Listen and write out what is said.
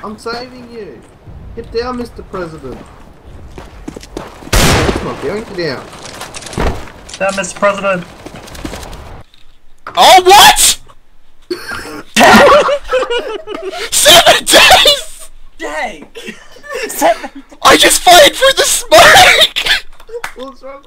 I'm saving you. Get down, Mr. President. Come on, going to down. That, Mr. President. Oh, what? Seven days! Dang! Seven. I just fired through the smoke! What's wrong?